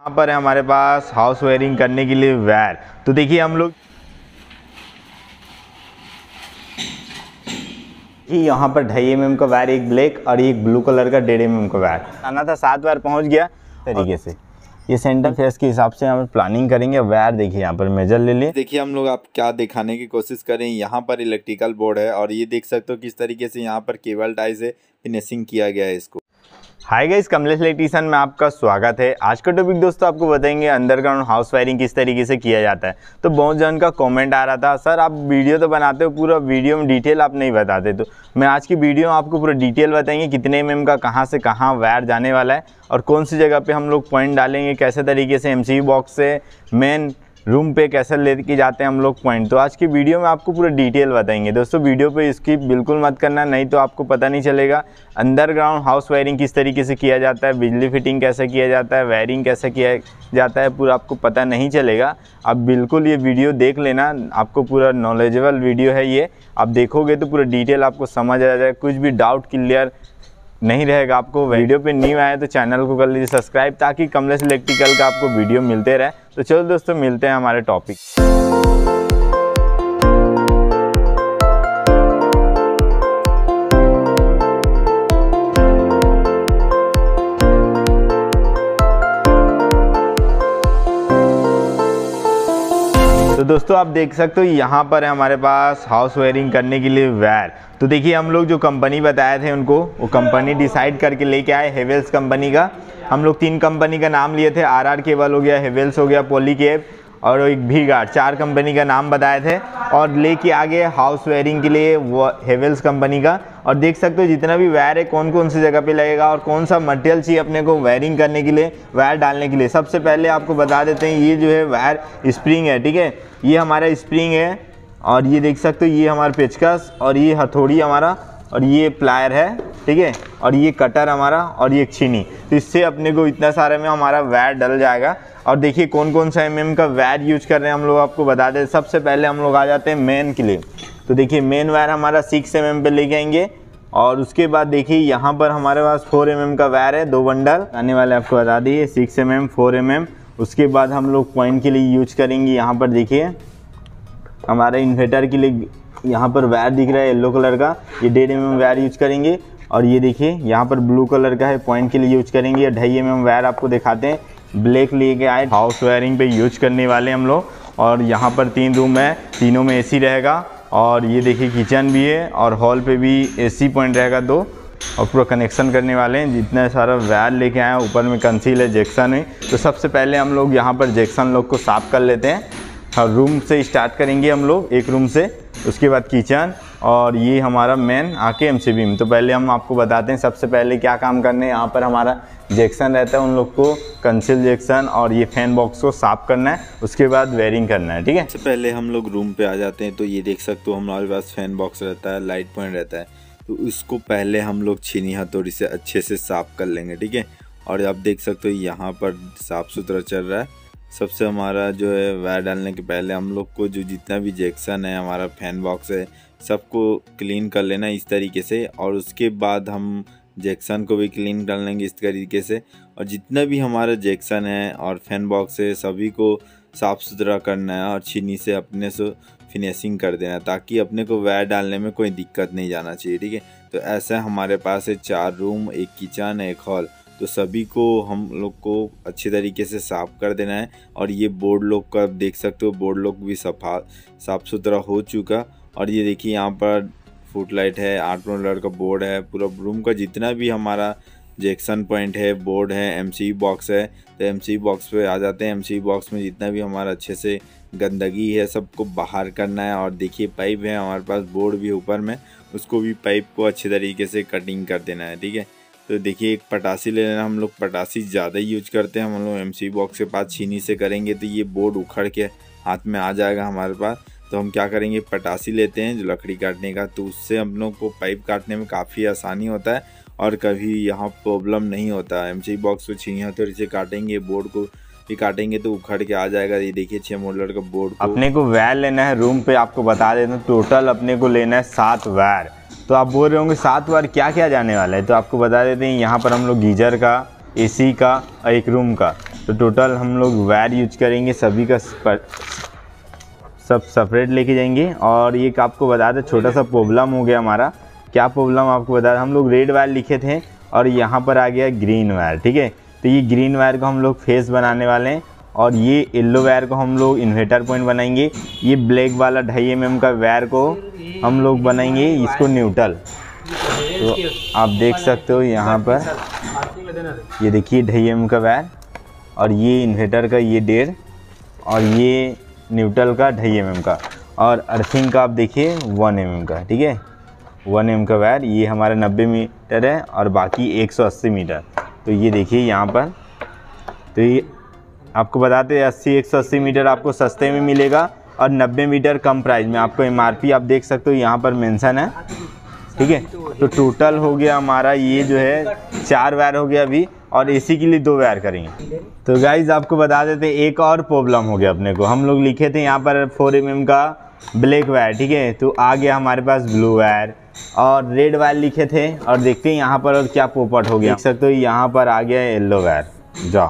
यहाँ पर है हमारे पास हाउस वायरिंग करने के लिए वायर तो देखिए हम लोग यहाँ पर ढाई एम का वायर एक ब्लैक और एक ब्लू कलर का डेढ़ एम का वायर आना था, सात वायर पहुँच गया। तरीके से। ये सेंटर फेस के हिसाब से हम प्लानिंग करेंगे। वायर देखिए यहाँ पर मेजर ले लिए। देखिए हम लोग आप क्या दिखाने की कोशिश करें। यहाँ पर इलेक्ट्रिकल बोर्ड है और ये देख सकते हो किस तरीके से यहाँ पर केबल टाई है। फिनिशिंग किया गया है इसको। हाय गाइस कमलेश इलेक्ट्रीशियन में आपका स्वागत है। आज का टॉपिक दोस्तों आपको बताएँगे अंडरग्राउंड हाउस वायरिंग किस तरीके से किया जाता है। तो बहुत जन का कमेंट आ रहा था, सर, आप वीडियो तो बनाते हो, पूरा वीडियो में डिटेल आप नहीं बताते। तो मैं आज की वीडियो में आपको पूरा डिटेल बताएँगे, कितने एम का कहाँ से कहाँ वायर जाने वाला है और कौन सी जगह पर हम लोग पॉइंट डालेंगे, कैसे तरीके से एम बॉक्स से मेन रूम पे कैसे लेके जाते हैं हम लोग पॉइंट तो आज की वीडियो में आपको पूरा डिटेल बताएँगे। दोस्तों वीडियो पे इसकी बिल्कुल मत करना, नहीं तो आपको पता नहीं चलेगा अंडरग्राउंड हाउस वायरिंग किस तरीके से किया जाता है, बिजली फिटिंग कैसे किया जाता है वायरिंग कैसे किया जाता है, पूरा आपको पता नहीं चलेगा। आप बिल्कुल ये वीडियो देख लेना, आपको पूरा नॉलेजेबल वीडियो है ये। आप देखोगे तो पूरा डिटेल आपको समझ आ जाए कुछ भी डाउट क्लियर नहीं रहेगा आपको। वीडियो पे न्यू आए तो चैनल को कर लीजिए सब्सक्राइब ताकि कमलेश इलेक्ट्रिकल का आपको वीडियो मिलते रहे। तो चलो दोस्तों, मिलते हैं हमारे टॉपिक तो दोस्तों, आप देख सकते हो, यहाँ पर है हमारे पास हाउस वायरिंग करने के लिए वायर तो देखिए, हम लोग जो कंपनी बताए थे उनको, वो कंपनी डिसाइड करके लेके आए हेवेल्स कंपनी का. हम लोग तीन कंपनी का नाम लिए थे आर आर केबल हो गया, हेवेल्स हो गया पोलीकेब और एक भी गार्ड चार कंपनी का नाम बताए थे और लेके आगे हाउस वायरिंग के लिए वो हेवेल्स कंपनी का और देख सकते हो जितना भी वायर है कौन कौन सी जगह पे लगेगा और कौन सा मटेरियल चाहिए अपने को वायरिंग करने के लिए वायर डालने के लिए। सबसे पहले आपको बता देते हैं, ये जो है वायर स्प्रिंग है, ठीक है? ये हमारा स्प्रिंग है और ये देख सकते हो, ये हमारा पेचकस और ये हथौड़ी हमारा और ये प्लायर है। ठीक है? और ये कटर हमारा और ये छीनी तो इससे अपने को इतना सारे में हमारा वायर डल जाएगा। और देखिए कौन कौन सा एम का वायर यूज़ कर रहे हैं हम लोग आपको बता दें। सबसे पहले हम लोग आ जाते हैं मेन के लिए। तो देखिए मेन वायर हमारा सिक्स एम पे लेके आएँगे। और उसके बाद देखिए यहाँ पर हमारे पास फोर एम एम का वायर है, दो बंडल आने वाले आपको बता दिए six M M four M M उसके बाद हम लोग पॉइंट के लिए यूज़ करेंगे यहाँ पर देखिए। हमारे इन्वर्टर के लिए यहाँ पर वायर दिख रहा है येलो कलर का। ये डेढ़ एम एम वायर यूज़ करेंगे। और ये देखिए, यहाँ पर ब्लू कलर का है पॉइंट के लिए यूज़ करेंगे। ढाई एम एम वायर आपको दिखाते हैं। ब्लैक लेके आए हाउस वायरिंग पे यूज़ करने वाले हम लोग। और यहाँ पर तीन रूम है, तीनों में एसी रहेगा। और ये देखिए किचन भी है और हॉल पे भी एसी पॉइंट रहेगा दो। और पूरा कनेक्शन करने वाले हैं। जितना सारा वायर लेके आए हैं ऊपर में कंसील है जैक्सन है। तो सबसे पहले हम लोग यहाँ पर जैक्सन लोग को साफ़ कर लेते हैं। हर रूम से स्टार्ट करेंगे हम लोग, एक रूम से। उसके बाद किचन और ये हमारा मेन आके एम सी बीम तो पहले हम आपको बताते हैं सबसे पहले क्या काम करने हैं। यहाँ पर हमारा जैक्सन रहता है, उन लोग को कंसिल जैक्सन और ये फ़ैन बॉक्स को साफ़ करना है। उसके बाद वेयरिंग करना है, ठीक है? सबसे पहले हम लोग रूम पे आ जाते हैं तो ये देख सकते हो हमारे पास फ़ैन बॉक्स रहता है लाइट पॉइंट रहता है। तो उसको पहले हम लोग छीनी हथौड़ी से अच्छे से साफ़ कर लेंगे, ठीक है? और आप देख सकते हो यहाँ पर साफ़ सुथरा चल रहा है। सबसे हमारा जो है वायर डालने के पहले हम लोग को जो जितना भी जैक्सन है, हमारा फ़ैन बॉक्स है सबको क्लीन कर लेना इस तरीके से और उसके बाद हम जैक्सन को भी क्लीन कर लेंगे इस तरीके से। और जितना भी हमारा जैक्सन है और फ़ैन बॉक्स है, सभी को साफ़ सुथरा करना है और छीनी से अपने से फिनिशिंग कर देना है ताकि अपने को वायर डालने में कोई दिक्कत नहीं जाना चाहिए, ठीक है? तो ऐसा हमारे पास है चार रूम एक किचन एक हॉल तो सभी को हम लोग को अच्छे तरीके से साफ़ कर देना है और ये बोर्ड लोग का देख सकते हो बोर्ड लोग भी सफ़ा, साफ़ सुथरा हो चुका। और ये देखिए यहाँ पर फुट लाइट है, आठ रोलर का बोर्ड है, पूरा रूम का जितना भी हमारा जैक्सन पॉइंट है, बोर्ड है एमसी बॉक्स है तो एमसी बॉक्स पे आ जाते हैं। एमसी बॉक्स में जितना भी हमारा अच्छे से गंदगी है, सबको बाहर करना है और देखिए पाइप है हमारे पास, बोर्ड भी ऊपर में, उसको भी पाइप को अच्छे तरीके से कटिंग कर देना है, ठीक है? तो देखिए एक पटासी ले लेना, हम लोग पटासी ज़्यादा यूज़ करते हैं, हम लोग एमसी बॉक्स के पास छीनी से करेंगे तो ये बोर्ड उखड़ के हाथ में आ जाएगा हमारे पास। तो हम क्या करेंगे? पटासी लेते हैं, जो लकड़ी काटने का तो उससे हम लोग को पाइप काटने में काफ़ी आसानी होता है और कभी यहाँ प्रॉब्लम नहीं होता। एम सी बॉक्स को छीनी हथौड़ी से काटेंगे, बोर्ड को भी काटेंगे तो उखड़ के आ जाएगा। ये देखिए छः मॉडलर का बोर्ड अपने को वायर लेना है रूम पे आपको बता देते हैं टोटल अपने को लेना है सात वायर तो आप बोल रहे होंगे, सात वायर क्या क्या जाने वाला है? तो आपको बता देते हैं, यहाँ पर हम लोग गीजर का एसी का और एक रूम का। तो टोटल हम लोग वायर यूज़ करेंगे, सभी का सब सेपरेट लेके जाएँगे। और ये आपको बता दें छोटा सा प्रॉब्लम हो गया हमारा। क्या प्रॉब्लम आपको बता दें? हम लोग रेड वायर लिखे थे और यहाँ पर आ गया ग्रीन वायर ठीक है? तो ये ग्रीन वायर को हम लोग फेस बनाने वाले हैं और ये येल्लो वायर को हम लोग इन्वर्टर पॉइंट बनाएँगे। ये ब्लैक वाला ढाई एम का वायर को हम लोग बनाएँगे, इसको न्यूट्रल तो आप देख सकते हो यहाँ पर। ये देखिए ढाई एम का वायर और ये इन्वर्टर का ये डेढ़ और ये न्यूट्रल का ढाई एम का और अर्थिंग का आप देखिए वन एम का, ठीक है? वन एम का वायर, ये हमारा नब्बे मीटर है और बाकी एक सौ अस्सी मीटर। तो ये देखिए यहाँ पर तो ये आपको बताते हैं, अस्सी, एक सौ अस्सी मीटर आपको सस्ते में मिलेगा और नब्बे मीटर कम प्राइस में। आपको एमआरपी आप देख सकते हो, यहाँ पर मेंशन है, ठीक है? तो टोटल हो गया हमारा ये जो है, चार वायर हो गया अभी। और एसी के लिए दो वायर करेंगे। तो गाइज़ आपको बता देते एक और प्रॉब्लम हो गया अपने को। हम लोग लिखे थे यहाँ पर फोर एम का ब्लैक वायर ठीक है? तो आ गया हमारे पास ब्लू वायर और रेड वायर लिखे थे और देखते हैं यहाँ पर और क्या पोपट हो गया। देख सकते हो, यहाँ पर आ गया येल्लो वायर जाओ।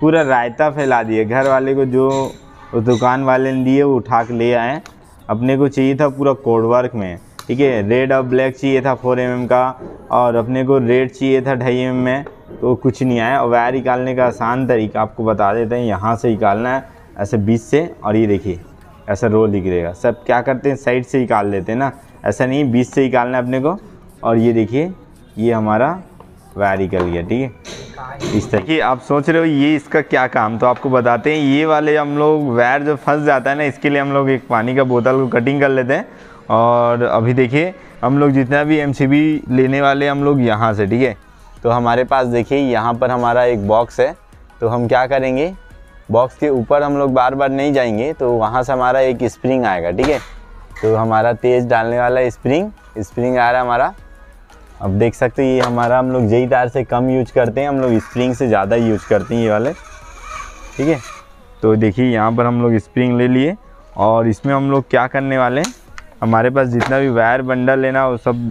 पूरा रायता फैला दिए। घर वाले को जो दुकान वाले ने दिए, वो उठा के ले आए। अपने को चाहिए था पूरा कोड वर्क में, ठीक है? रेड और ब्लैक चाहिए था फोर एम का और अपने को रेड चाहिए था ढाई एम में। तो कुछ नहीं आया। और वायर निकालने का आसान तरीका आपको बता देते हैं। यहाँ से निकालना है, ऐसे बीच से और ये देखिए, ऐसा रोल निकलेगा। सब क्या करते हैं? साइड से निकाल लेते हैं ना। ऐसा नहीं, बीच से निकालना है अपने को। और ये देखिए, ये हमारा वायर निकल गया, ठीक है? इस तरीके आप सोच रहे हो, ये इसका क्या काम? तो आपको बताते हैं, ये वाले हम लोग वायर जो फंस जाता है ना, इसके लिए हम लोग एक पानी का बोतल को कटिंग कर लेते हैं। और अभी देखिए, हम लोग जितना भी एमसीबी लेने वाले हम लोग यहाँ से, ठीक है? तो हमारे पास देखिए, यहाँ पर हमारा एक बॉक्स है। तो हम क्या करेंगे? बॉक्स के ऊपर हम लोग बार बार नहीं जाएँगे तो वहाँ से हमारा एक स्प्रिंग आएगा, ठीक है? तो हमारा तेज़ डालने वाला स्प्रिंग स्प्रिंग आ रहा है हमारा। अब देख सकते हैं, ये हमारा हम लोग जई तार से कम यूज़ करते हैं, हम लोग स्प्रिंग से ज़्यादा यूज़ करते हैं ये वाले, ठीक है? तो देखिए, यहाँ पर हम लोग स्प्रिंग ले लिए, और इसमें हम लोग क्या करने वाले हैं? हमारे पास जितना भी वायर बंडल लेना वो सब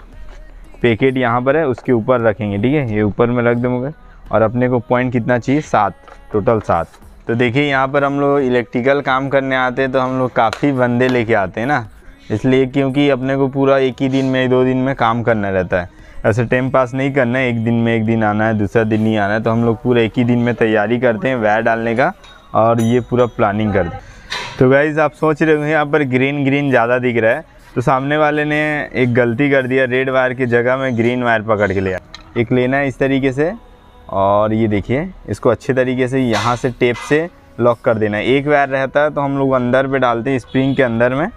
पैकेट यहाँ पर है, उसके ऊपर रखेंगे, ठीक है? ये ऊपर में रख देंगे और अपने को पॉइंट कितना चाहिए? सात टोटल सात। तो देखिए, यहाँ पर हम लोग इलेक्ट्रिकल काम करने आते हैं तो हम लोग काफ़ी बंदे लेके आते हैं ना। इसलिए क्योंकि अपने को पूरा एक ही दिन में, दो दिन में काम करना रहता है। ऐसे टाइम पास नहीं करना है, एक दिन में एक दिन आना है, दूसरा दिन नहीं आना है तो हम लोग पूरा एक ही दिन में तैयारी करते हैं वायर डालने का, और ये पूरा प्लानिंग करते हैं। तो गाइज़ आप सोच रहे हो यहाँ पर ग्रीन ग्रीन ज़्यादा दिख रहा है। तो सामने वाले ने एक गलती कर दिया रेड वायर की जगह में ग्रीन वायर पकड़ के लिया। एक लेना है इस तरीके से, और ये देखिए, इसको अच्छे तरीके से यहाँ से टेप से लॉक कर देना है। एक वायर रहता है तो हम लोग अंदर पे डालते हैं स्प्रिंग के अंदर में,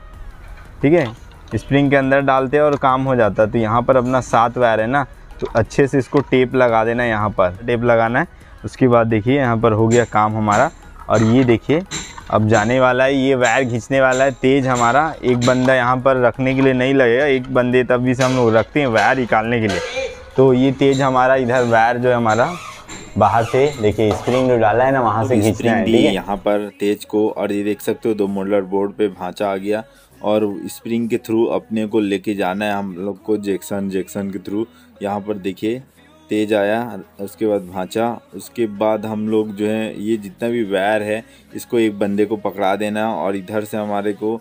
ठीक है? स्प्रिंग के अंदर डालते हैं और काम हो जाता है। तो यहाँ पर अपना सात वायर है ना तो अच्छे से इसको टेप लगा देना है यहाँ पर। टेप लगाना है, उसके बाद देखिए यहाँ पर हो गया काम हमारा। और ये देखिए अब जाने वाला है ये वायर खींचने वाला है तेज़ हमारा एक बंदा यहाँ पर रखने के लिए नहीं लगेगा एक बंदे तब भी से हम लोग रखते हैं वायर निकालने के लिए। तो ये तेज़ हमारा इधर वायर जो है हमारा बाहर से देखिए स्प्रिंग जो डाला है ना वहाँ से खींचना है यहाँ पर तेज को और ये देख सकते हो दो मॉडलर बोर्ड पे भांचा आ गया और स्प्रिंग के थ्रू अपने को लेके जाना है हम लोग को जैक्सन जैक्सन के थ्रू। यहाँ पर देखिए तेज आया, उसके बाद भांचा। उसके बाद हम लोग जो है, ये जितना भी वायर है, इसको एक बंदे को पकड़ा देना और इधर से हमारे को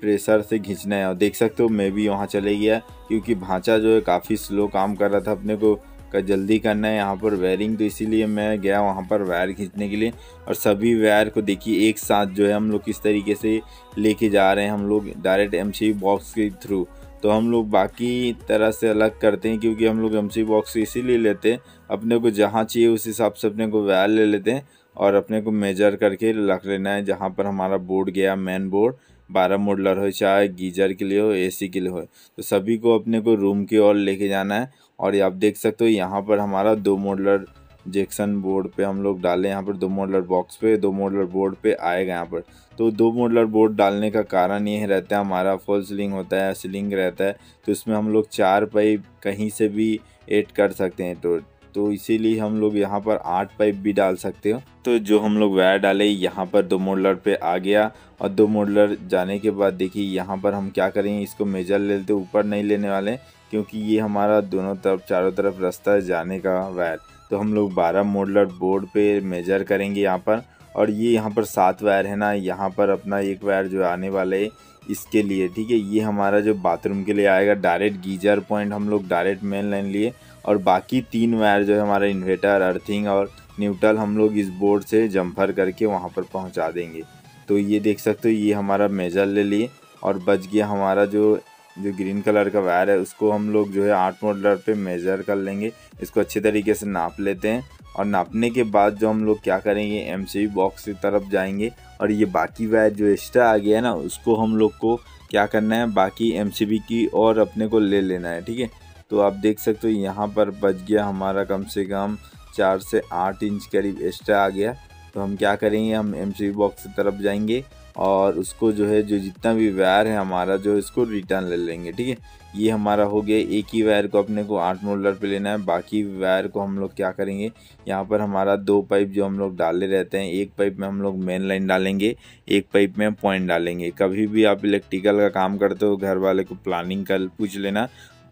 प्रेशर से खींचना है। और देख सकते हो, मैं भी वहाँ चले गया, क्योंकि भांचा जो है, काफ़ी स्लो काम कर रहा था अपने को, का जल्दी करना है। यहाँ पर वायरिंग तो इसीलिए मैं गया वहाँ पर वायर खींचने के लिए। और सभी वायर को देखिए, एक साथ जो है, हम लोग किस तरीके से लेके जा रहे हैं, हम लोग डायरेक्ट एमसी बॉक्स के थ्रू तो हम लोग बाकी तरह से अलग करते हैं, क्योंकि हम लोग एम सी बॉक्स इसी इसीलिए लेते हैं, अपने को जहाँ चाहिए उस हिसाब से अपने को वायर ले लेते हैं और अपने को मेजर करके रख लेना है, जहाँ पर हमारा बोर्ड गया मेन बोर्ड बारह मॉडलर हो, चाहे गीजर के लिए हो एसी के लिए हो तो सभी को अपने को रूम की ओर लेके जाना है। और आप देख सकते हो, यहाँ पर हमारा दो मॉडलर जैक्सन बोर्ड पे हम लोग डाले यहाँ पर दो मॉडलर बॉक्स पे, दो मॉडलर बोर्ड पे आएगा यहाँ पर। तो दो मॉडलर बोर्ड डालने का कारण ये रहता है, हमारा फुल सीलिंग होता है सीलिंग रहता है तो इसमें हम लोग चार पाइप कहीं से भी एड कर सकते हैं। तो तो इसीलिए हम लोग यहाँ पर आठ पाइप भी डाल सकते हो। तो जो हम लोग वायर डाले, यहाँ पर दो मॉडलर पे आ गया, और दो मॉडलर जाने के बाद देखिए यहाँ पर हम क्या करेंगे, इसको मेजर ले लेते, ऊपर नहीं लेने वाले, क्योंकि ये हमारा दोनों तरफ़, चारों तरफ़ रास्ता है जाने का वायर तो हम लोग बारह मॉडलर बोर्ड पे मेजर करेंगे यहाँ पर। और ये यहाँ पर सात वायर है ना, यहाँ पर अपना एक वायर जो आने वाले है इसके लिए, ठीक है? ये हमारा जो बाथरूम के लिए आएगा, डायरेक्ट गीजर पॉइंट हम लोग डायरेक्ट मेन लाइन लिए। और बाकी तीन वायर जो है हमारा इन्वेटर अर्थिंग और न्यूट्रल हम लोग इस बोर्ड से जम्फर करके वहाँ पर पहुँचा देंगे। तो ये देख सकते हो, ये हमारा मेजर ले लिए और बच गया हमारा जो जो ग्रीन कलर का वायर है, उसको हम लोग जो है आठ मॉडलर पे मेज़र कर लेंगे। इसको अच्छे तरीके से नाप लेते हैं। और नापने के बाद जो हम लोग क्या करेंगे एमसीबी बॉक्स की तरफ़ जाएँगे। और ये बाकी वायर जो एक्स्ट्रा आ गया है ना, उसको हम लोग को क्या करना है, बाकी एमसीबी की और अपने को ले लेना है, ठीक है? तो आप देख सकते हो, यहाँ पर बच गया हमारा कम से कम चार से आठ इंच करीब एक्स्ट्रा आ गया। तो हम क्या करेंगे, हम एमसीबी बॉक्स की तरफ़ जाएँगे। और उसको जो है, जो जितना भी वायर है हमारा, जो इसको रिटर्न ले लेंगे, ठीक है? ये हमारा हो गया, एक ही वायर को अपने को आठ मोल्डर पे लेना है, बाकी वायर को हम लोग क्या करेंगे? यहाँ पर हमारा दो पाइप जो हम लोग डाले रहते हैं, एक पाइप में हम लोग मेन लाइन डालेंगे, एक पाइप में पॉइंट डालेंगे। कभी भी आप इलेक्ट्रिकल का काम करते हो, घर वाले को प्लानिंग कर पूछ लेना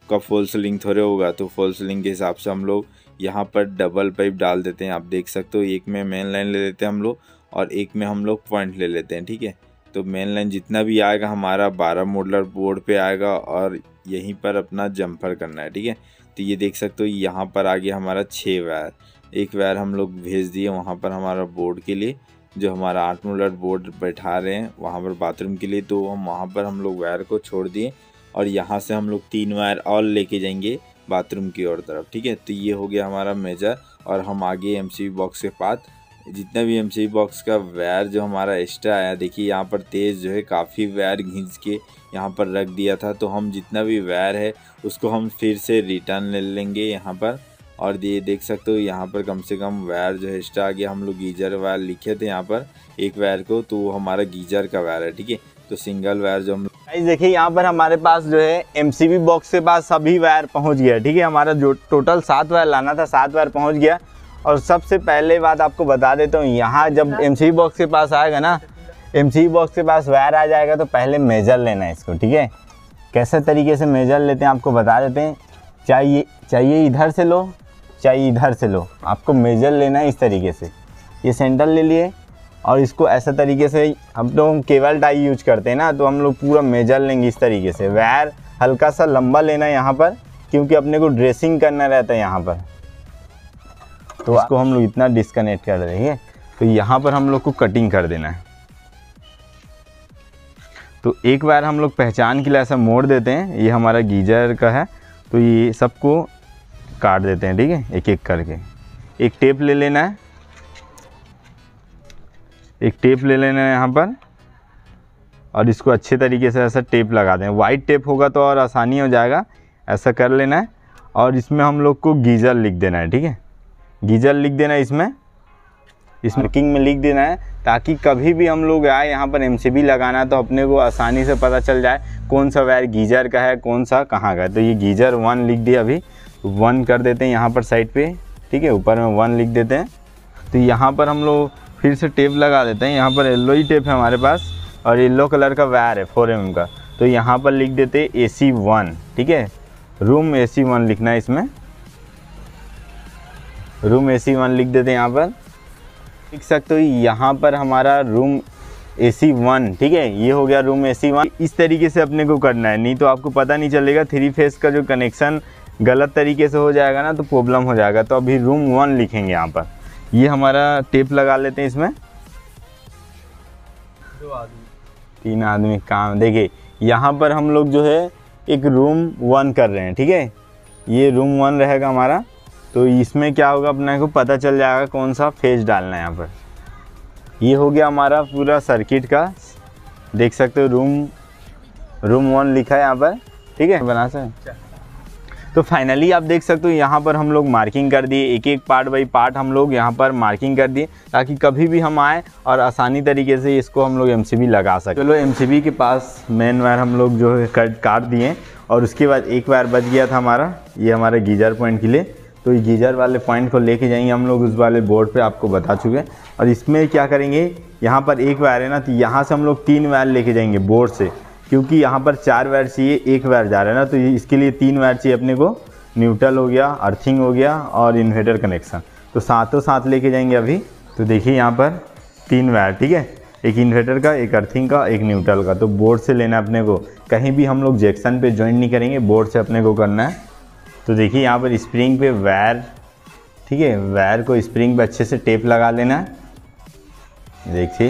का फॉल सीलिंग थोड़े होगा तो फॉल सीलिंग के हिसाब से हम लोग यहाँ पर डबल पाइप डाल देते हैं। आप देख सकते हो, एक में मेन लाइन ले लेते हैं हम लोग और एक में हम लोग पॉइंट ले लेते हैं, ठीक है? तो मेन लाइन जितना भी आएगा, हमारा बारह मॉडलर बोर्ड पे आएगा और यहीं पर अपना जंपर करना है, ठीक है? तो ये देख सकते हो, यहाँ पर आ गया हमारा छः वायर एक वायर हम लोग भेज दिए वहाँ पर हमारा बोर्ड के लिए, जो हमारा आठ मॉडलर बोर्ड बैठा रहे हैं, वहाँ पर बाथरूम के लिए तो हम वहाँ पर हम लोग वायर को छोड़ दिए और यहाँ से हम लोग तीन वायर और लेके जाएँगे बाथरूम की ओर तरफ़, ठीक है? तो ये हो गया हमारा मेजर और हम आगे एम बॉक्स के पास जितना भी एमसीबी बॉक्स का वायर जो हमारा एक्स्ट्रा आया, देखिए यहाँ पर तेज़ जो है काफ़ी वायर घिंच के यहाँ पर रख दिया था। तो हम जितना भी वायर है, उसको हम फिर से रिटर्न ले लेंगे यहाँ पर। और ये देख सकते हो, यहाँ पर कम से कम वायर जो है एक्स्ट्रा आ गया। हम लोग गीजर वायर लिखे थे यहाँ पर, एक वायर को तो वो हमारा गीजर का वायर है, ठीक है? तो सिंगल वायर जो हम देखिए, यहाँ पर हमारे पास जो है एमसीबी बॉक्स के पास सभी वायर पहुँच गया, ठीक है? हमारा जो टोटल सात वायर लाना था, सात वायर पहुँच गया। और सबसे पहले बात आपको बता देता हूँ यहाँ जब एम बॉक्स के पास आएगा ना एमसीबी बॉक्स के पास वायर आ जाएगा तो पहले मेजर लेना है इसको ठीक है? कैसे तरीके से मेजर लेते हैं आपको बता देते हैं। चाहिए चाहिए इधर से लो चाहिए इधर से लो। आपको मेजर लेना है इस तरीके से। ये सेंटर ले लिए और इसको ऐसा तरीके से हम लोग केवल डाई यूज़ करते हैं ना तो हम लोग पूरा मेजर लेंगे इस तरीके से। वायर हल्का सा लंबा लेना है यहाँ पर क्योंकि अपने को ड्रेसिंग करना रहता है यहाँ पर। तो इसको हम लोग इतना डिस्कनेक्ट कर रहे हैं तो यहाँ पर हम लोग को कटिंग कर देना है। तो एक बार हम लोग पहचान के लिए ऐसा मोड़ देते हैं, ये हमारा गीजर का है तो ये सबको काट देते हैं, ठीक है? एक एक करके। एक टेप ले लेना है। एक टेप ले लेना है यहाँ पर, और इसको अच्छे तरीके से ऐसा टेप लगा दें। वाइट टेप होगा तो और आसानी हो जाएगा, ऐसा कर लेना है, और इसमें हम लोग को गीज़र लिख देना है, ठीक है? गीजर लिख देना है इसमें इसमें किंग में लिख देना है ताकि कभी भी हम लोग आए यहाँ पर एमसीबी लगाना है तो अपने को आसानी से पता चल जाए कौन सा वायर गीजर का है कौन सा कहाँ का है। तो ये गीजर वन लिख दिया अभी। वन कर देते हैं यहाँ पर साइड पे ठीक है? ऊपर में वन लिख देते हैं। तो यहाँ पर हम लोग फिर से टेप लगा देते हैं। यहाँ पर येल्लो ही टेप है हमारे पास और येल्लो कलर का वायर है फोर एम का। तो यहाँ पर लिख देते ए सी वन ठीक है? रूम ए सी वन लिखना है इसमें। रूम ए सी वन लिख देते हैं यहाँ पर। लिख सकते हो यहाँ पर हमारा रूम ए सी वन ठीक है? ये हो गया रूम ए सी वन। इस तरीके से अपने को करना है नहीं तो आपको पता नहीं चलेगा थ्री फेस का जो कनेक्शन गलत तरीके से हो जाएगा ना तो प्रॉब्लम हो जाएगा। तो अभी रूम वन लिखेंगे यहाँ पर। ये हमारा टेप लगा लेते हैं इसमें। दो आदमी। तीन आदमी काम देखिए यहाँ पर हम लोग जो है एक रूम वन कर रहे हैं ठीक है? ये रूम वन रहेगा हमारा। तो इसमें क्या होगा, अपने को पता चल जाएगा कौन सा फ़ेज़ डालना है यहाँ पर। ये हो गया हमारा पूरा सर्किट का। देख सकते हो रूम रूम वन लिखा है यहाँ पर। ठीक है? बना सकते तो फाइनली आप देख सकते हो, यहाँ पर हम लोग मार्किंग कर दिए। एक एक पार्ट बाई पार्ट हम लोग यहाँ पर मार्किंग कर दिए, ताकि कभी भी हम आए और आसानी तरीके से इसको हम लोग एमसीबी लगा सकें। चलो एमसीबी के पास मेन वायर हम लोग जो है कट काट दिए और उसके बाद एक वायर बच गया था हमारा, ये हमारे गीजर पॉइंट के लिए। तो ये गीजर वाले पॉइंट को लेके जाएँगे हम लोग, उस वाले बोर्ड पे आपको बता चुके हैं। और इसमें क्या करेंगे, यहाँ पर एक वायर है ना तो यहाँ से हम लोग तीन वायर लेके जाएँगे बोर्ड से, क्योंकि यहाँ पर चार वायर चाहिए, एक वायर जा रहा है ना तो इसके लिए तीन वायर चाहिए अपने को। न्यूट्रल हो गया अर्थिंग हो गया और इन्वर्टर कनेक्शन तो सातों साथ लेके जाएँगे अभी। तो देखिए यहाँ पर तीन वायर ठीक है? एक इन्वर्टर का, एक अर्थिंग का, एक न्यूट्रल का। तो बोर्ड से लेना अपने को। कहीं भी हम लोग जैक्सन पे ज्वाइन नहीं करेंगे बोर्ड से अपने को करना है। तो देखिए यहाँ पर स्प्रिंग पे वायर ठीक है वायर को स्प्रिंग पे अच्छे से टेप लगा लेना है। देखिए,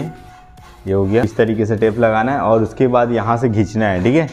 ये हो गया। इस तरीके से टेप लगाना है और उसके बाद यहाँ से खींचना है, ठीक है?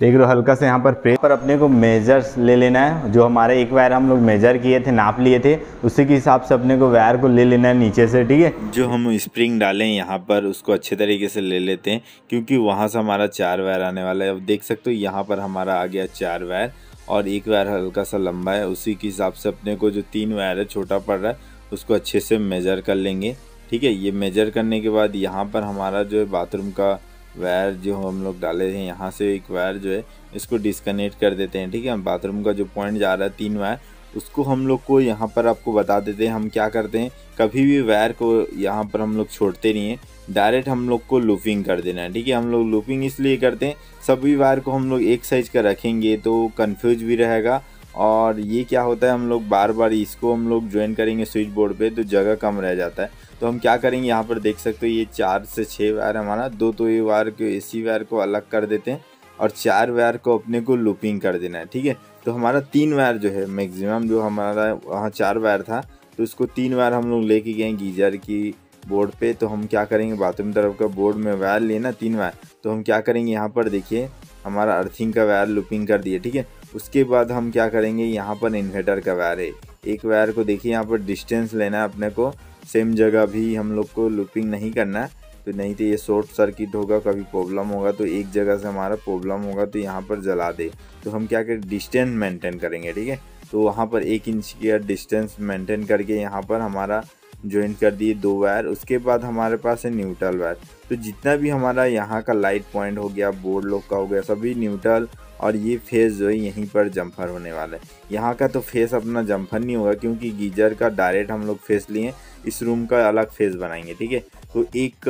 देख लो, हल्का से यहाँ पर प्रेस पर अपने को मेजर्स ले लेना है। जो हमारे एक वायर हम लोग मेजर किए थे, नाप लिए थे, उसी के हिसाब से अपने को वायर को ले लेना है नीचे से, ठीक है? जो हम स्प्रिंग डालें यहाँ पर, उसको अच्छे तरीके से ले लेते हैं, क्योंकि वहाँ से हमारा चार वायर आने वाला है। अब देख सकते हो, यहाँ पर हमारा आ गया चार वायर और एक वायर हल्का सा लंबा है, उसी के हिसाब से अपने को जो तीन वायर है, छोटा पड़ रहा है, उसको अच्छे से मेजर कर लेंगे। ठीक है, ये मेजर करने के बाद यहाँ पर हमारा जो है बाथरूम का वायर जो हम लोग डाले थे यहाँ से एक वायर जो है, इसको डिस्कनेक्ट कर देते हैं। ठीक है बाथरूम का जो पॉइंट जा रहा है, तीन वायर, उसको हम लोग को यहाँ पर आपको बता देते हैं, हम क्या करते हैं, कभी भी वायर को यहाँ पर हम लोग छोड़ते नहीं हैं। डायरेक्ट हम लोग को लूपिंग कर देना है, ठीक है? हम लोग लूपिंग इसलिए करते हैं, सभी वायर को हम लोग एक साइज़ का रखेंगे तो कंफ्यूज भी रहेगा। और ये क्या होता है, हम लोग बार बार इसको हम लोग ज्वाइन करेंगे स्विच बोर्ड पे तो जगह कम रह जाता है। तो हम क्या करेंगे, यहाँ पर देख सकते हो, ये चार से छः वायर हमारा, दो तो ये वायर को एसी वायर को अलग कर देते हैं और चार वायर को अपने को लूपिंग कर देना है, ठीक है? तो हमारा तीन वायर जो है मैक्सिमम जो हमारा, वहाँ चार वायर था तो उसको तीन वायर हम लोग लेके गए गीजर की बोर्ड पे तो हम क्या करेंगे? बाथरूम तरफ़ का बोर्ड में वायर लेना तीन वायर। तो हम क्या करेंगे यहाँ पर? देखिए, हमारा अर्थिंग का वायर लुपिंग कर दिए ठीक है? उसके बाद हम क्या करेंगे? यहाँ पर इन्वर्टर का वायर है। एक वायर को देखिए, यहाँ पर डिस्टेंस लेना है अपने को। सेम जगह भी हम लोग को लुपिंग नहीं करना है। तो नहीं तो ये शॉर्ट सर्किट होगा, कभी प्रॉब्लम होगा तो एक जगह से हमारा प्रॉब्लम होगा तो यहाँ पर जला दे। तो हम क्या करें? डिस्टेंस मेंटेन करेंगे, ठीक है? तो वहाँ पर एक इंच की डिस्टेंस मेंटेन करके यहाँ पर हमारा ज्वाइन कर दिए दो वायर, उसके बाद हमारे पास है न्यूट्रल वायर। तो जितना भी हमारा यहाँ का लाइट पॉइंट हो गया बोर्ड लोग का हो गया, सभी न्यूट्रल और ये फेस जो है यहीं पर जम्फर होने वाला है। यहाँ का तो फेस अपना जम्फर नहीं होगा क्योंकि गीजर का डायरेक्ट हम लोग फेस लिए इस रूम का अलग फेस बनाएँगे, ठीक है? तो एक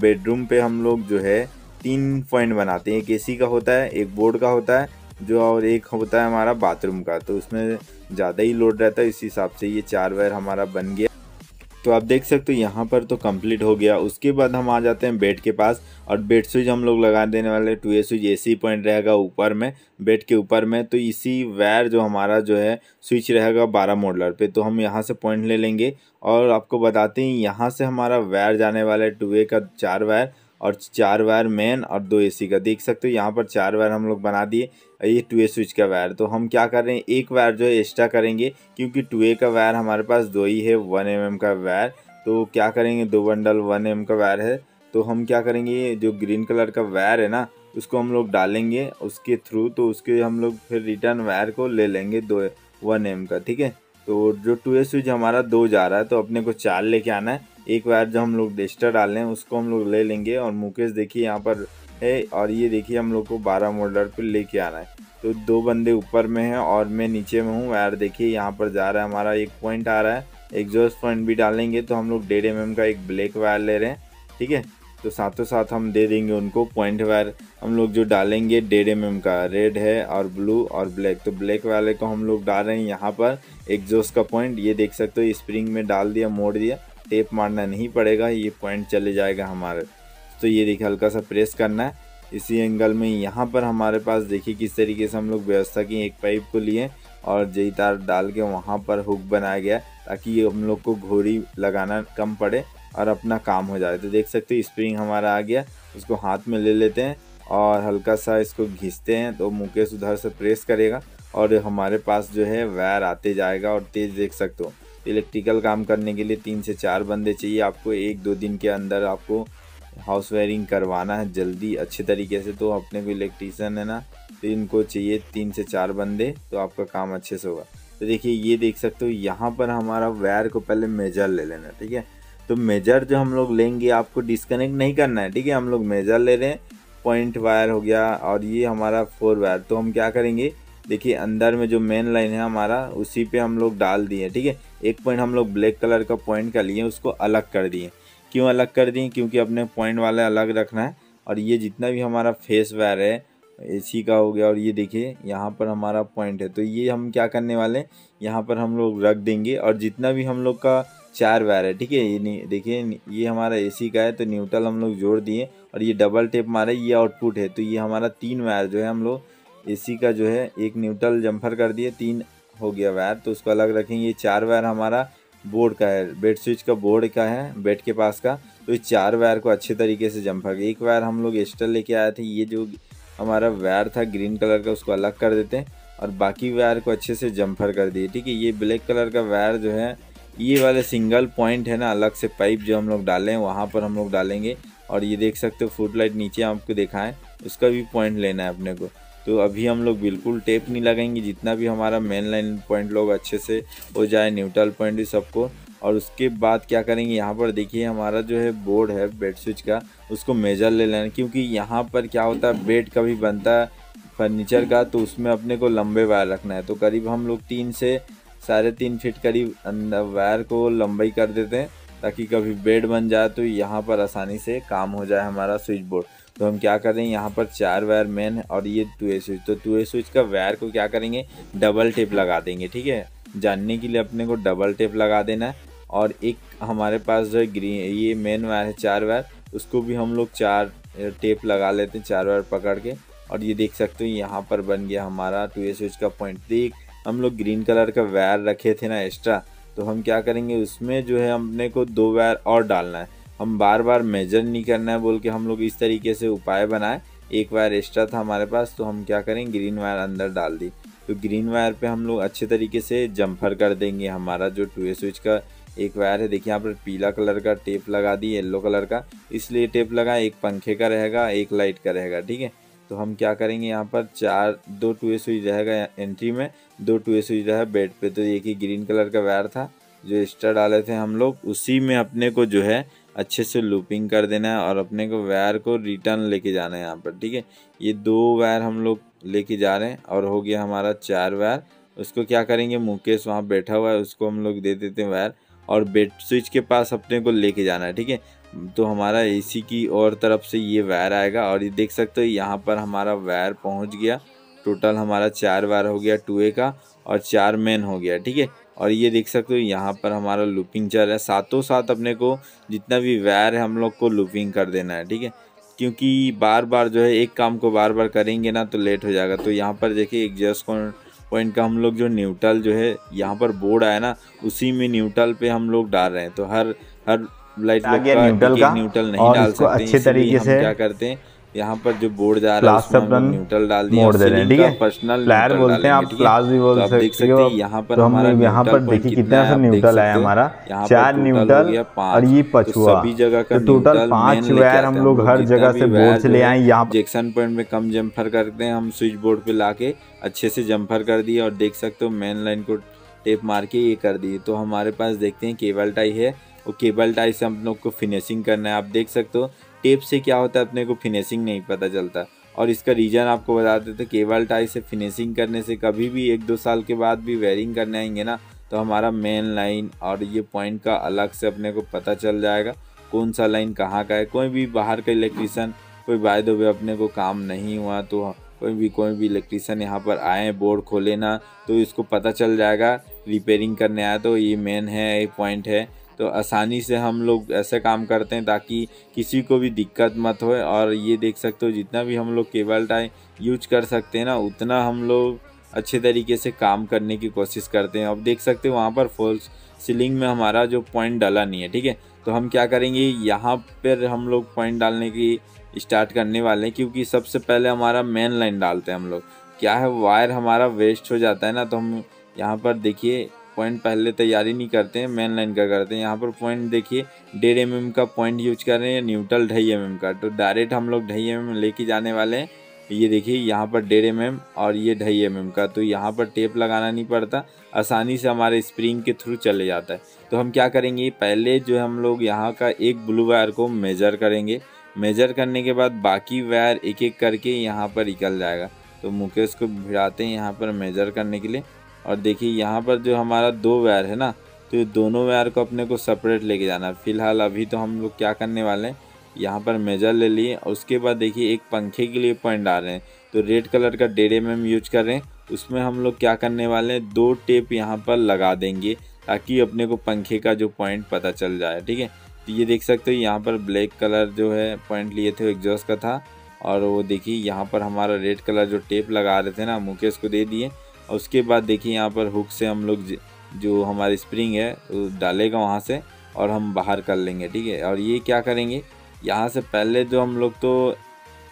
बेडरूम पे हम लोग जो है तीन पॉइंट बनाते हैं। एक एसी का होता है, एक बोर्ड का होता है, जो और एक होता है हमारा बाथरूम का। तो उसमें ज़्यादा ही लोड रहता है, इस हिसाब से ये चार वायर हमारा बन गया। तो आप देख सकते हो, यहाँ पर तो कंप्लीट हो गया। उसके बाद हम आ जाते हैं बेड के पास और बेड स्विच हम लोग लगा देने वाले two A switch A point रहेगा ऊपर में, बेड के ऊपर में। तो इसी वायर जो हमारा जो है स्विच रहेगा बारह मॉडलर पे। तो हम यहाँ से पॉइंट ले लेंगे और आपको बताते हैं, यहाँ से हमारा वायर जाने वाला है टू ए का चार वायर और चार वायर मेन और दो एसी का। देख सकते हो, यहाँ पर चार वायर हम लोग बना दिए, ये टू ए स्विच का वायर। तो हम क्या कर रहे हैं, एक वायर जो है एक्स्ट्रा करेंगे, क्योंकि टू ए का वायर हमारे पास दो ही है वन एम mm का वायर। तो क्या करेंगे, दो बंडल वन एम का वायर है। तो हम क्या करेंगे जो ग्रीन कलर का वायर है ना, उसको हम लोग डालेंगे उसके थ्रू तो उसके हम लोग फिर रिटर्न वायर को ले लेंगे दो वन एम का, ठीक है? तो जो टू ए स्विच हमारा दो जा रहा है तो अपने को चार लेके आना है। एक वायर जो हम लोग डेस्टर डाल रहे हैं उसको हम लोग ले लेंगे। और मुकेश, देखिए यहाँ पर है, और ये देखिए हम लोग को बारह मॉडलर पे लेके आना है। तो दो बंदे ऊपर में हैं और मैं नीचे में हूँ। वायर देखिए यहाँ पर जा रहा है हमारा, एक पॉइंट आ रहा है। एग्जॉस्ट पॉइंट भी डालेंगे तो हम लोग डेढ़ एम का एक ब्लैक वायर ले रहे हैं। ठीक है? तो साथों साथ हम दे देंगे उनको पॉइंट वायर हम लोग जो डालेंगे, डेढ़ एम का रेड है और ब्लू और ब्लैक तो ब्लैक वाले को हम लोग डाल रहे हैं यहाँ पर एग्जॉस्ट का पॉइंट ये देख सकते हो स्प्रिंग में डाल दिया, मोड़ दिया टेप मारना नहीं पड़ेगा, ये पॉइंट चले जाएगा हमारे। तो ये देखिए, हल्का सा प्रेस करना है, इसी एंगल में यहाँ पर हमारे पास देखिए किस तरीके से हम लोग व्यवस्था की, एक पाइप को लिए और जई तार डाल के वहाँ पर हुक बनाया गया, ताकि हम लोग को घोड़ी लगाना कम पड़े। और अपना काम हो जाए तो देख सकते हो स्प्रिंग हमारा आ गया, उसको हाथ में ले लेते हैं और हल्का सा इसको घिसते हैं तो मुकेश उधर से प्रेस करेगा और हमारे पास जो है वायर आते जाएगा और तेज़ देख सकते हो। इलेक्ट्रिकल काम करने के लिए तीन से चार बंदे चाहिए, आपको एक दो दिन के अंदर आपको हाउस वायरिंग करवाना है जल्दी, अच्छे तरीके से। तो अपने को इलेक्ट्रीशियन है ना तो इनको चाहिए तीन से चार बंदे तो आपका काम अच्छे से होगा। तो देखिए, ये देख सकते हो, यहाँ पर हमारा वायर को पहले मेजर ले लेना, ठीक है? तो मेजर जो हम लोग लेंगे, आपको डिस्कनेक्ट नहीं करना है, ठीक है? हम लोग मेजर ले रहे हैं। पॉइंट वायर हो गया और ये हमारा फोर वायर तो हम क्या करेंगे? देखिए, अंदर में जो मेन लाइन है हमारा, उसी पे हम लोग डाल दिए, ठीक है? एक पॉइंट हम लोग ब्लैक कलर का पॉइंट का लिए, उसको अलग कर दिए। क्यों अलग कर दिए? क्योंकि अपने पॉइंट वाले अलग रखना है। और ये जितना भी हमारा फेस वायर है एसी का हो गया और ये देखिए, यहाँ पर हमारा पॉइंट है। तो ये हम क्या करने वाले हैं? यहाँ पर हम लोग रख देंगे और जितना भी हम लोग का चार वायर है, ठीक है? ये देखिए, ये हमारा एसी का है तो न्यूट्रल हम लोग जोड़ दिए और ये डबल टेप मारा, ये आउटपुट है। तो ये हमारा तीन वायर जो है, हम लोग एसी का जो है, एक न्यूट्रल जम्फर कर दिए, तीन हो गया वायर। तो उसको अलग रखेंगे। ये चार वायर हमारा बोर्ड का है बेड स्विच का बोर्ड का है बेड के पास का। तो इस चार वायर को अच्छे तरीके से जम्फर एक वायर हम लोग एक्स्ट्रा लेके आए थे, ये जो हमारा वायर था ग्रीन कलर का, उसको अलग कर देते हैं और बाकी वायर को अच्छे से जम्फर कर दिए, ठीक है? ये ब्लैक कलर का वायर जो है, ये वाले सिंगल पॉइंट है ना, अलग से पाइप जो हम लोग डालें, वहाँ पर हम लोग डालेंगे। और ये देख सकते हो फुट लाइट नीचे आपको दिखाएँ, उसका भी पॉइंट लेना है अपने को। तो अभी हम लोग बिल्कुल टेप नहीं लगाएँगे, जितना भी हमारा मेन लाइन पॉइंट लोग अच्छे से हो जाए, न्यूट्रल पॉइंट भी सबको और उसके बाद क्या करेंगे? यहाँ पर देखिए, हमारा जो है बोर्ड है बेड स्विच का, उसको मेजर ले लेना क्योंकि यहाँ पर क्या होता है बेड कभी बनता है फर्नीचर का तो उसमें अपने को लंबे वायर रखना है। तो करीब हम लोग तीन से साढ़े तीन फिट करीब अंदर वायर को लंबाई कर देते हैं, ताकि कभी बेड बन जाए तो यहाँ पर आसानी से काम हो जाए हमारा स्विच बोर्ड तो हम क्या करें, यहाँ पर चार वायर मेन है और ये टू ए स्विच तो टू ए स्विच का वायर को क्या करेंगे? डबल टेप लगा देंगे, ठीक है? जानने के लिए अपने को डबल टेप लगा देना है। और एक हमारे पास जो है ग्रीन ये मेन वायर है चार वायर उसको भी हम लोग चार टेप लगा लेते हैं चार वायर पकड़ के। और ये देख सकते हो, यहाँ पर बन गया हमारा टू ए स्विच का पॉइंट देख, हम लोग ग्रीन कलर का वायर रखे थे ना एक्स्ट्रा तो हम क्या करेंगे, उसमें जो है हमने को दो वायर और डालना है। हम बार बार मेजर नहीं करना है, बोल के हम लोग इस तरीके से उपाय बनाए। एक वायर एक्स्ट्रा था हमारे पास तो हम क्या करें ग्रीन वायर अंदर डाल दी। तो ग्रीन वायर पे हम लोग अच्छे तरीके से जम्फर कर देंगे हमारा जो टू ए स्विच का एक वायर है, देखिए यहाँ पर पीला कलर का टेप लगा दी येल्लो कलर का। इसलिए टेप लगा, एक पंखे का रहेगा, एक लाइट का रहेगा, ठीक है? तो हम क्या करेंगे यहाँ पर, चार, दो टू ए स्विच रहेगा एंट्री में, दो टू ए स्विच रहा बेड पे। तो एक ही ग्रीन कलर का वायर था, जो एक्स्ट्रा डाले थे हम लोग, उसी में अपने को जो है अच्छे से लूपिंग कर देना है और अपने को वायर को रिटर्न लेके जाना है यहाँ पर, ठीक है? ये दो वायर हम लोग लेके जा रहे हैं और हो गया हमारा चार वायर। उसको क्या करेंगे, मुकेश वहाँ बैठा हुआ है, उसको हम लोग दे देते हैं वायर। और बेड स्विच के पास अपने को लेके जाना है, ठीक है? तो हमारा एसी की और तरफ़ से ये वायर आएगा और ये देख सकते हो, यहाँ पर हमारा वायर पहुँच गया। टोटल हमारा चार वायर हो गया टू का और चार मेन हो गया, ठीक है? और ये देख सकते हो, यहाँ पर हमारा लूपिंग चल रहा है। सातों साथ अपने को जितना भी वायर है, हम लोग को लूपिंग कर देना है, ठीक है? क्योंकि बार बार जो है, एक काम को बार बार करेंगे ना तो लेट हो जाएगा। तो यहाँ पर देखिए, एक जस्ट पॉइंट का हम लोग जो न्यूट्रल जो है यहाँ पर बोर्ड आया ना उसी में न्यूट्रल पे हम लोग डाल रहे हैं। तो हर हर लाइट न्यूट्रल का न्यूट्रल नहीं डाल सकते अच्छे तरीके से क्या करते हैं यहाँ पर जो बोर्ड जा रहा है उसमें न्यूट्रल डाल दिया मोड़ दे रहे हैं ठीक है? पर्सनल फ्लैर बोलते हैं आप क्लास भी बोल सकते हो। यहाँ पर तो हमारा यहाँ पर देखिए कितना सा न्यूट्रल है हमारा। चार न्यूट्रल और ये पछुआ सभी जगह का टोटल पाँच वायर हम लोग हर जगह से बोर्ड से ले आए यहाँ जैक्सन पॉइंट में कम जम्फर करते हैं हम स्विच बोर्ड पे लाके अच्छे से जम्फर कर दिए और देख सकते हो मेन लाइन को टेप मार के ये कर दिए। तो हमारे पास देखते हैं केबल टाई है और केबल टाई से हम लोग को फिनिशिंग करना है। आप देख सकते हो टेप से क्या होता है, अपने को फिनिशिंग नहीं पता चलता। और इसका रीज़न आपको बता देते केबल टाई से फिनिशिंग करने से कभी भी एक दो साल के बाद भी वेयरिंग करने आएँगे ना तो हमारा मेन लाइन और ये पॉइंट का अलग से अपने को पता चल जाएगा, कौन सा लाइन कहाँ का है। कोई भी बाहर का इलेक्ट्रीशियन कोई बाय दो अपने को काम नहीं हुआ तो कोई भी कोई भी इलेक्ट्रीशियन यहाँ पर आए बोर्ड खोले ना तो इसको पता चल जाएगा रिपेयरिंग करने आया तो ये मेन है, ये पॉइंट है। तो आसानी से हम लोग ऐसे काम करते हैं ताकि किसी को भी दिक्कत मत हो और ये देख सकते हो जितना भी हम लोग केबल टाई यूज़ कर सकते हैं ना, उतना हम लोग अच्छे तरीके से काम करने की कोशिश करते हैं। अब देख सकते हो वहाँ पर फॉल्स सीलिंग में हमारा जो पॉइंट डाला नहीं है, ठीक है? तो हम क्या करेंगे, यहाँ पर हम लोग पॉइंट डालने की स्टार्ट करने वाले हैं क्योंकि सबसे पहले हमारा मेन लाइन डालते हैं हम लोग। क्या है, वायर हमारा वेस्ट हो जाता है ना तो हम यहाँ पर देखिए पॉइंट पहले तैयारी नहीं करते हैं मेन लाइन का करते हैं। यहाँ पर पॉइंट देखिए, डेढ़ एम का पॉइंट यूज़ कर रहे हैं न्यूट्रल ढाई एम का। तो डायरेक्ट हम लोग ढाई एम लेके जाने वाले हैं। ये देखिए, यहाँ पर डेढ़ एम और ये ढाई एम का। तो यहाँ पर टेप लगाना नहीं पड़ता, आसानी से हमारे स्प्रिंग के थ्रू चले जाता है। तो हम क्या करेंगे, पहले जो हम लोग यहाँ का एक ब्लू वायर को मेजर करेंगे। मेजर करने के बाद बाकी वायर एक एक करके यहाँ पर निकल जाएगा। तो मुकेश को भिड़ाते हैं यहाँ पर मेजर करने के लिए। और देखिए, यहाँ पर जो हमारा दो वायर है ना तो ये दोनों वायर को अपने को सेपरेट लेके जाना है। फ़िलहाल अभी तो हम लोग क्या करने वाले हैं, यहाँ पर मेजर ले लिए उसके बाद देखिए, एक पंखे के लिए पॉइंट आ रहे हैं। तो रेड कलर का डेढ़ एम एम यूज़ कर रहे हैं। उसमें हम लोग क्या करने वाले हैं, दो टेप यहाँ पर लगा देंगे, ताकि अपने को पंखे का जो पॉइंट पता चल जाए, ठीक है? तो ये देख सकते हो, यहाँ पर ब्लैक कलर जो है पॉइंट लिए थे एग्जॉस्ट का था। और वो देखिए, यहाँ पर हमारा रेड कलर जो टेप लगा रहे थे ना, मुकेश को दे दिए। और उसके बाद देखिए यहाँ पर हुक से हम लोग जो हमारी स्प्रिंग है, वो डालेगा वहाँ से और हम बाहर कर लेंगे, ठीक है? और ये क्या करेंगे? यहाँ से पहले जो हम लोग तो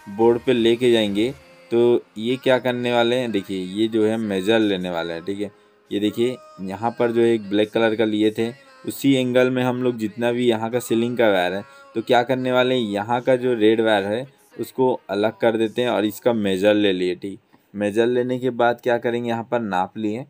बोर्ड पे लेके जाएँगे तो ये क्या करने वाले हैं? देखिए, ये जो है मेजर लेने वाले हैं, ठीक है? ये देखिए, यहाँ पर जो एक ब्लैक कलर का लिए थे, उसी एंगल में हम लोग जितना भी यहाँ का सीलिंग का वायर है तो क्या करने वाले हैं? यहाँ का जो रेड वायर है, उसको अलग कर देते हैं और इसका मेजर ले लिए, ठीक? मेजर लेने के बाद क्या करेंगे? यहाँ पर नाप लिए।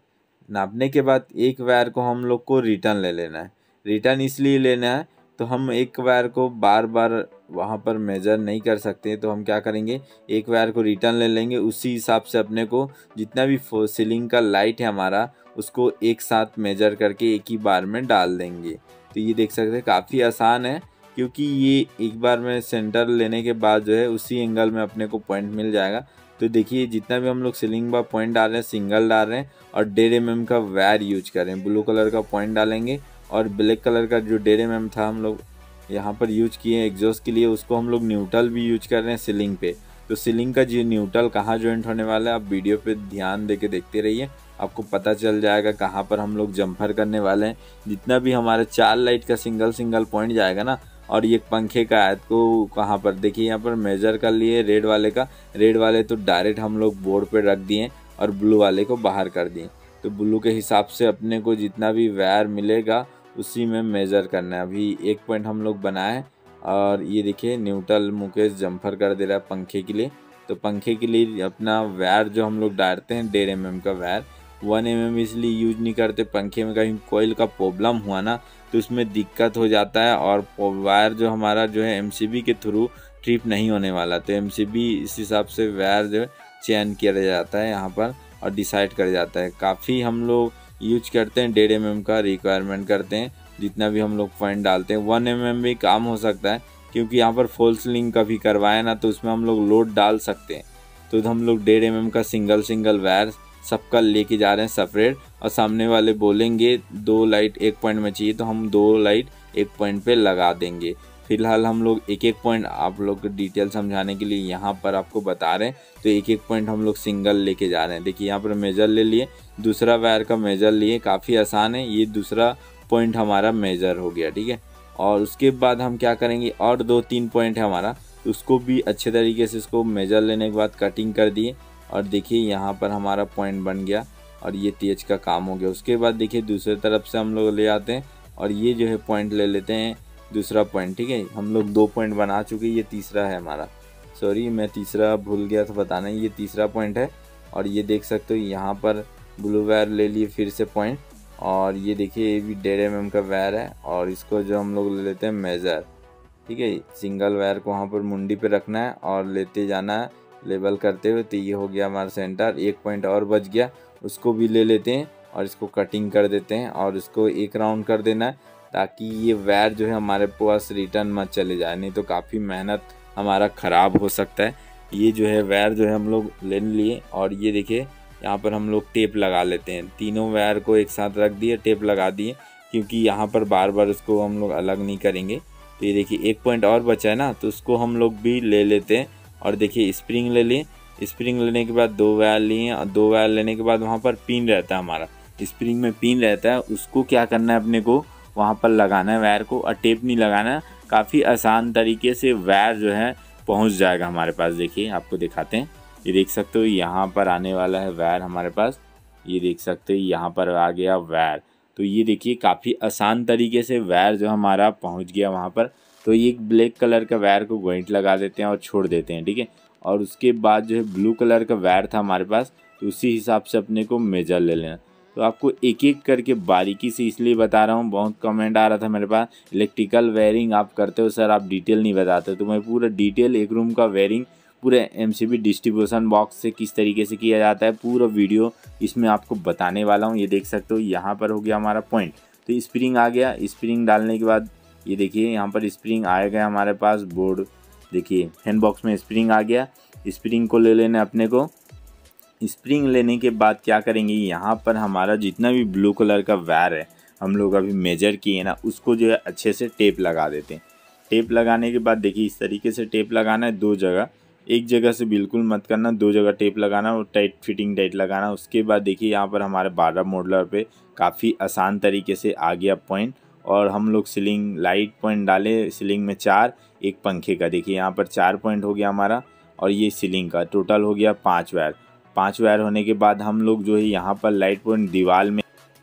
नापने के बाद एक वायर को हम लोग को रिटर्न ले लेना है। रिटर्न इसलिए लेना है तो हम एक वायर को बार बार वहाँ पर मेजर नहीं कर सकते तो हम क्या करेंगे? एक वायर को रिटर्न ले लेंगे। उसी हिसाब से अपने को जितना भी सीलिंग का लाइट है हमारा, उसको एक साथ मेजर करके एक ही बार में डाल देंगे। तो ये देख सकते हैं, काफ़ी आसान है, क्योंकि ये एक बार में सेंटर लेने के बाद जो है, उसी एंगल में अपने को पॉइंट मिल जाएगा। तो देखिए, जितना भी हम लोग सीलिंग पर पॉइंट डाल रहे हैं सिंगल डाल रहे हैं और डेढ़ एम का वायर यूज़ करें ब्लू कलर का पॉइंट डालेंगे और ब्लैक कलर का जो डेढ़ एम था हम लोग यहाँ पर यूज़ किए एग्जॉस्ट के लिए, उसको हम लोग न्यूट्रल भी यूज़ कर रहे हैं सीलिंग पे। तो सीलिंग का जो न्यूट्रल कहाँ ज्वाइंट होने वाला है, आप वीडियो पे ध्यान दे के देखते रहिए। आपको पता चल जाएगा कहाँ पर हम लोग जम्फर करने वाले हैं। जितना भी हमारे चार लाइट का सिंगल सिंगल पॉइंट जाएगा ना और ये पंखे का तो कहाँ पर? देखिए यहाँ पर मेजर कर लिए रेड वाले का। रेड वाले तो डायरेक्ट हम लोग बोर्ड पर रख दिए और ब्लू वाले को बाहर कर दिए। तो ब्लू के हिसाब से अपने को जितना भी वायर मिलेगा, उसी में मेज़र करना है। अभी एक पॉइंट हम लोग बनाए और ये देखिए न्यूट्रल मुकेश जम्फर कर दे रहा है पंखे के लिए। तो पंखे के लिए अपना वायर जो हम लोग डालते हैं, डेढ़ एम का वायर वन एम इसलिए यूज़ नहीं करते। पंखे में कहीं कोयल का प्रॉब्लम हुआ ना तो उसमें दिक्कत हो जाता है और वायर जो हमारा जो है एमसीबी के थ्रू ट्रिप नहीं होने वाला। तो एमसीबी इस हिसाब से वायर जो है चयन किया जाता है यहाँ पर और डिसाइड कर जाता है। काफ़ी हम लोग यूज़ करते हैं, डेढ़ एम का रिक्वायरमेंट करते हैं। जितना भी हम लोग पॉइंट डालते हैं, वन एम भी काम हो सकता है, क्योंकि यहाँ पर फॉल्स लिंक कभी करवाए ना तो उसमें हम लोग लोड डाल सकते हैं। तो हम लोग डेढ़ एम का सिंगल सिंगल वायर सबका लेके जा रहे हैं सेपरेट और सामने वाले बोलेंगे, दो लाइट एक पॉइंट में चाहिए तो हम दो लाइट एक पॉइंट पे लगा देंगे. फ़िलहाल हम लोग एक एक पॉइंट आप लोग डिटेल समझाने के लिए यहाँ पर आपको बता रहे हैं। तो एक एक पॉइंट हम लोग सिंगल लेके जा रहे हैं। देखिए, यहाँ पर मेजर ले लिए, दूसरा वायर का मेजर लिए, काफ़ी आसान है। ये दूसरा पॉइंट हमारा मेजर हो गया, ठीक है? और उसके बाद हम क्या करेंगे, और दो तीन पॉइंट है हमारा तो उसको भी अच्छे तरीके से इसको मेजर लेने के बाद कटिंग कर दिए। और देखिए यहाँ पर हमारा पॉइंट बन गया और ये तेज का काम हो गया। उसके बाद देखिए दूसरे तरफ़ से हम लोग ले आते हैं और ये जो है पॉइंट ले लेते हैं दूसरा पॉइंट ठीक है? हम लोग दो पॉइंट बना चुके ये तीसरा है हमारा। सॉरी मैं तीसरा भूल गया था, बताना ये तीसरा पॉइंट है। और ये देख सकते हो, यहाँ पर ब्लू वायर ले लिए फिर से पॉइंट और ये देखिए, ये भी डेढ़ एम का वायर है और इसको जो हम लोग ले लेते हैं मेज़र ठीक है? सिंगल वायर को वहाँ पर मुंडी पे रखना है और लेते जाना है। लेबल करते हुए तो ये हो गया हमारा सेंटर। एक पॉइंट और बच गया। उसको भी ले लेते हैं और इसको कटिंग कर देते हैं और इसको एक राउंड कर देना है, ताकि ये वायर जो है हमारे पास रिटर्न मत चले जाए। नहीं तो काफ़ी मेहनत हमारा ख़राब हो सकता है। ये जो है वायर जो है हम लोग ले लिए और ये देखिए, यहाँ पर हम लोग टेप लगा लेते हैं। तीनों वायर को एक साथ रख दिए टेप लगा दिए, क्योंकि यहाँ पर बार बार उसको हम लोग अलग नहीं करेंगे। तो ये देखिए, एक पॉइंट और बचा है ना तो उसको हम लोग भी ले लेते हैं। और देखिए स्प्रिंग ले लिए स्प्रिंग लेने के बाद दो वायर लिए और दो वायर लेने के बाद वहाँ पर पिन रहता है हमारा। स्प्रिंग में पिन रहता है। उसको क्या करना है अपने को? वहाँ पर लगाना है वायर को और टेप नहीं लगाना है। काफ़ी आसान तरीके से वायर जो है, पहुँच जाएगा हमारे पास। देखिए, आपको दिखाते हैं। ये देख सकते हो, यहाँ पर आने वाला है वायर हमारे पास। ये देख सकते हो, यहाँ पर आ गया वायर तो ये देखिए काफ़ी आसान तरीके से वायर जो हमारा पहुँच गया वहाँ पर तो ये ब्लैक कलर का वायर को गोइंट लगा देते हैं और छोड़ देते हैं, ठीक है? और उसके बाद जो है ब्लू कलर का वायर था हमारे पास तो उसी हिसाब से अपने को मेजर ले लेना। तो आपको एक एक करके बारीकी से इसलिए बता रहा हूँ, बहुत कमेंट आ रहा था मेरे पास, इलेक्ट्रिकल वायरिंग आप करते हो सर, आप डिटेल नहीं बताते। तो मैं पूरा डिटेल एक रूम का वायरिंग पूरे एमसीबी डिस्ट्रीब्यूशन बॉक्स से किस तरीके से किया जाता है, पूरा वीडियो इसमें आपको बताने वाला हूँ। ये देख सकते हो, यहाँ पर हो गया हमारा पॉइंट तो स्प्रिंग आ गया। स्प्रिंग डालने के बाद, ये देखिए, यहाँ पर स्प्रिंग आएगा हमारे पास बोर्ड देखिए फ़ैन बॉक्स में स्प्रिंग आ गया। स्प्रिंग को ले लेना अपने को। स्प्रिंग लेने के बाद क्या करेंगे, यहाँ पर हमारा जितना भी ब्लू कलर का वायर है, हम लोग अभी मेजर किए ना, उसको जो है अच्छे से टेप लगा देते हैं। टेप लगाने के बाद देखिए, इस तरीके से टेप लगाना है, दो जगह। एक जगह से बिल्कुल मत करना, दो जगह टेप लगाना और टाइट फिटिंग टाइट लगाना। उसके बाद देखिए यहाँ पर हमारे बारह मॉडलर पे काफ़ी आसान तरीके से आ गया पॉइंट और हम लोग सीलिंग लाइट पॉइंट डाले सीलिंग में चार, एक पंखे का। देखिए यहाँ पर चार पॉइंट हो गया हमारा और ये सीलिंग का। टोटल हो गया पाँच वायर पाँच वायर होने के बाद हम लोग जो है यहाँ पर लाइट पॉइंट दीवार में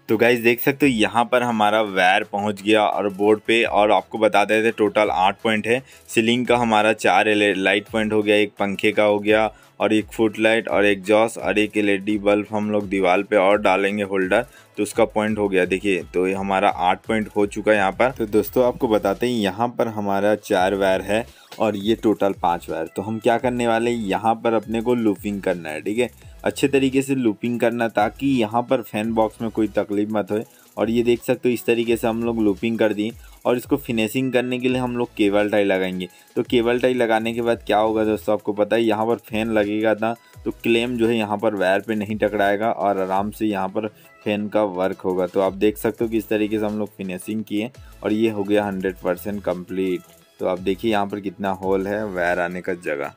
तो गाइज़ देख सकते हो, यहाँ पर हमारा वायर पहुँच गया और बोर्ड पे और आपको बता देते टोटल आठ पॉइंट है। सीलिंग का हमारा चार एल लाइट पॉइंट हो गया, एक पंखे का हो गया और एक फुट लाइट और एक जॉस और एक एलईडी बल्ब हम लोग दीवार पे और डालेंगे होल्डर तो उसका पॉइंट हो गया। देखिए तो ये हमारा आठ पॉइंट हो चुका है यहाँ पर। तो दोस्तों, आपको बताते हैं, यहाँ पर हमारा चार वायर है और ये टोटल पाँच वायर तो हम क्या करने वाले हैं, यहाँ पर अपने को लूपिंग करना है, ठीक है? अच्छे तरीके से लूपिंग करना ताकि यहाँ पर फ़ैन बॉक्स में कोई तकलीफ़ मत हो और ये देख सकते हो, इस तरीके से हम लोग लूपिंग कर दिए। और इसको फिनिशिंग करने के लिए हम लोग केबल टाई लगाएँगे। तो केबल टाई लगाने के बाद क्या होगा दोस्तों, आपको पता है, यहाँ पर फ़ैन लगेगा था तो क्लेम जो है यहाँ पर वायर पे नहीं टकराएगा और आराम से यहाँ पर फ़ैन का वर्क होगा। तो आप देख सकते हो कि इस तरीके से हम लोग फिनिशिंग किए और ये हो गया हंड्रेड परसेंट कंप्लीट तो आप देखिए यहाँ पर कितना होल है वायर आने का जगह।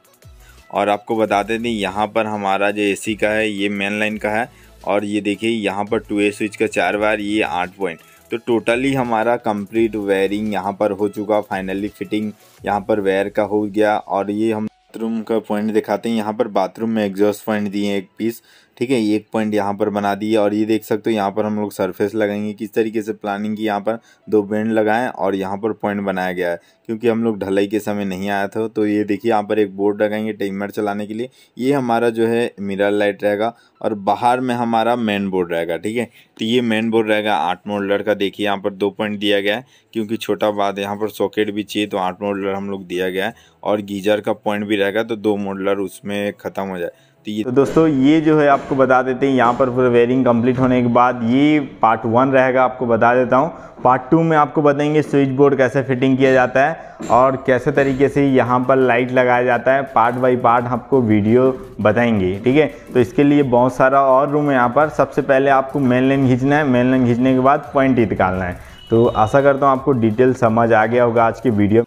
और आपको बता दें यहाँ पर हमारा जो एसी का है, ये मेन लाइन का है। और ये देखिए, यहाँ पर टू ए स्विच का चार वायर, ये आठ पॉइंट तो टोटली हमारा कंप्लीट वायरिंग यहाँ पर हो चुका। फाइनली फिटिंग यहाँ पर वायर का हो गया। और ये हम बाथरूम का पॉइंट दिखाते हैं। यहाँ पर बाथरूम में एग्जॉस्ट पॉइंट दिए एक पीस ठीक है एक पॉइंट यहाँ पर बना दिए और ये देख सकते हो, यहाँ पर हम लोग सरफेस लगाएँगे किस तरीके से प्लानिंग की, यहाँ पर दो बेंड लगाएँ और यहाँ पर पॉइंट बनाया गया है। क्योंकि हम लोग ढलाई के समय नहीं आया था तो ये देखिए यहाँ पर एक बोर्ड लगाएँगे टाइमर चलाने के लिए। ये हमारा जो है मिरर लाइट रहेगा और बाहर में हमारा मेन बोर्ड रहेगा, ठीक है? तो ये मेन बोर्ड रहेगा, आठ मोल्डर का देखिए यहाँ पर दो पॉइंट दिया गया है, क्योंकि छोटा बात यहाँ पर सॉकेट भी चाहिए तो आठ मोडलर हम लोग दिया गया है और गीजर का पॉइंट भी रहेगा तो दो मोडलर उसमें ख़त्म हो जाए। तो ये तो दोस्तों, ये जो है आपको बता देते हैं, यहाँ पर पूरा वेयरिंग कंप्लीट होने के बाद ये पार्ट वन रहेगा, आपको बता देता हूँ। पार्ट टू में आपको बताएँगे स्विच बोर्ड कैसे फिटिंग किया जाता है और कैसे तरीके से यहाँ पर लाइट लगाया जाता है। पार्ट बाई पार्ट आपको वीडियो बताएँगे, ठीक है? तो इसके लिए बहुत सारा और रूम है यहाँ पर। सबसे पहले आपको मेन लाइन खींचना है। मेन लाइन खींचने के बाद पॉइंट ही निकालना है। तो आशा करता हूँ आपको डिटेल समझ आ गया होगा आज की वीडियो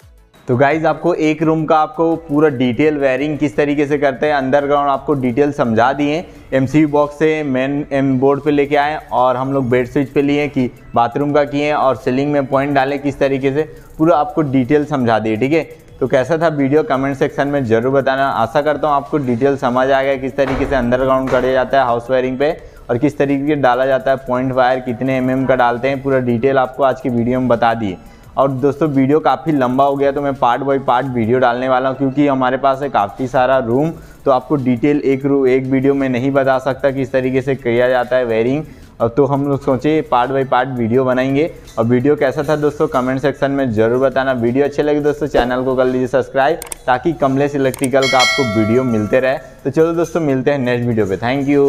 तो गाइज़ आपको एक रूम का आपको पूरा डिटेल वायरिंग किस तरीके से करते हैं अंडरग्राउंड आपको डिटेल समझा दिए एम सी बॉक्स से मेन एम बोर्ड पे लेके आए और हम लोग बेड स्विच पे लिए कि बाथरूम का किए और सीलिंग में पॉइंट डालें किस तरीके से। पूरा आपको डिटेल समझा दिए, ठीक है? तो कैसा था वीडियो कमेंट सेक्शन में ज़रूर बताना। आशा करता हूँ आपको डिटेल समझ आ गया किस तरीके से अंडरग्राउंड करे जाता है हाउस वायरिंग पे और किस तरीके से डाला जाता है पॉइंट वायर कितने एम का डालते हैं, पूरा डिटेल आपको आज की वीडियो में बता दिए। और दोस्तों, वीडियो काफ़ी लंबा हो गया तो मैं पार्ट बाई पार्ट वीडियो डालने वाला हूँ क्योंकि हमारे पास है काफ़ी सारा रूम तो आपको डिटेल एक रू एक वीडियो में नहीं बता सकता किस तरीके से किया जाता है वेयरिंग और तो हम लोग सोचे पार्ट बाई पार्ट वीडियो बनाएँगे। और वीडियो कैसा था दोस्तों कमेंट सेक्शन में ज़रूर बताना। वीडियो अच्छे लगे दोस्तों चैनल को कर लीजिए सब्सक्राइब ताकि कमलेश इलेक्ट्रिकल का आपको वीडियो मिलते रहे। तो चलो दोस्तों, मिलते हैं नेक्स्ट वीडियो पे। Thank you